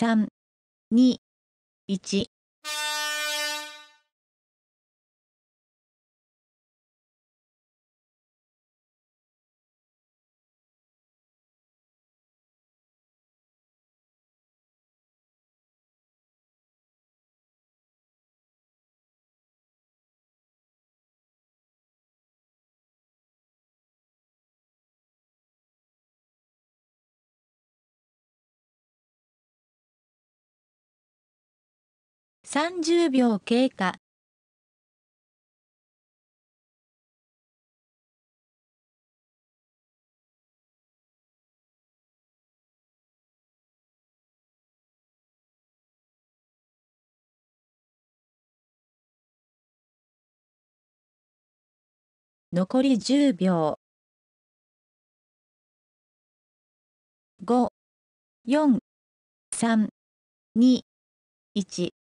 3、2、1。30秒経過残り10秒5、4、3、2、1